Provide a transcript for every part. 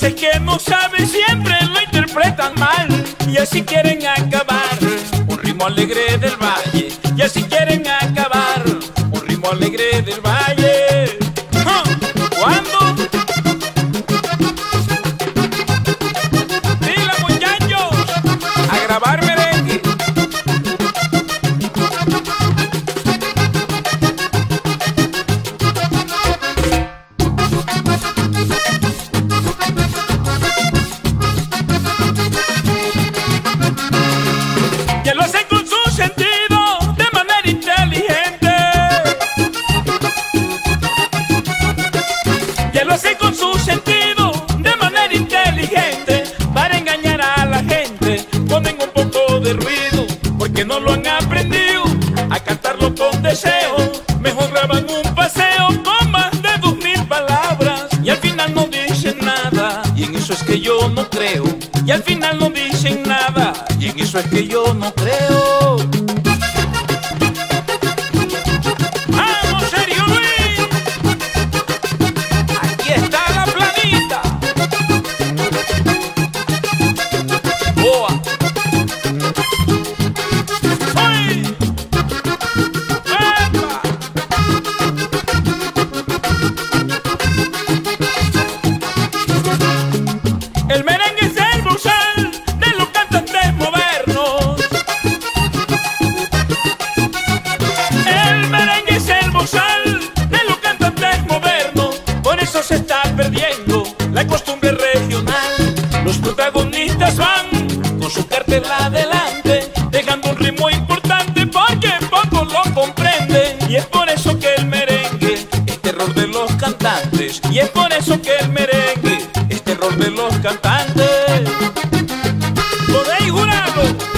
Lo que pasa es que no saben, siempre lo interpretan mal. Y así quieren acabar un ritmo alegre del valle. Y así quieren acabar un ritmo alegre del valle. Y al final no dicen nada. Y en eso es que yo no creo. Y es por eso que el merengue es terror de los cantantes. Podéis jurarlo.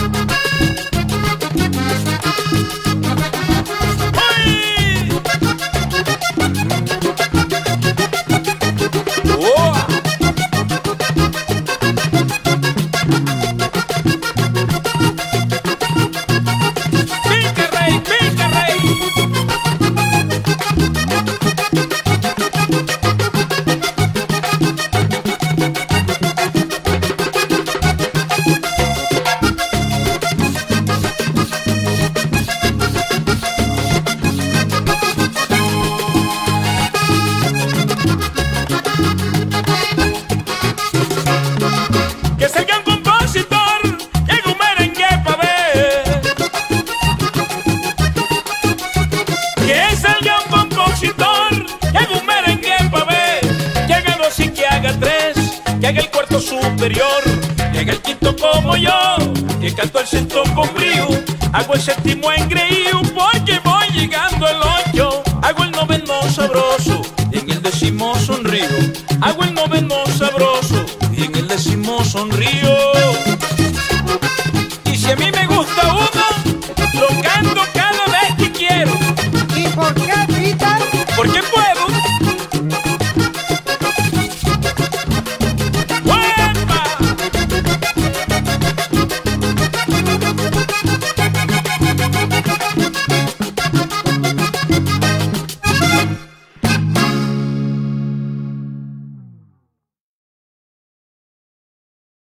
Haga el cuarto superior, haga el quinto como yo, que canto el sexto con brío, hago el séptimo engreído porque voy llegando el ocho, hago el noveno sabroso y en el décimo sonrío, hago el noveno sabroso y en el décimo sonrío.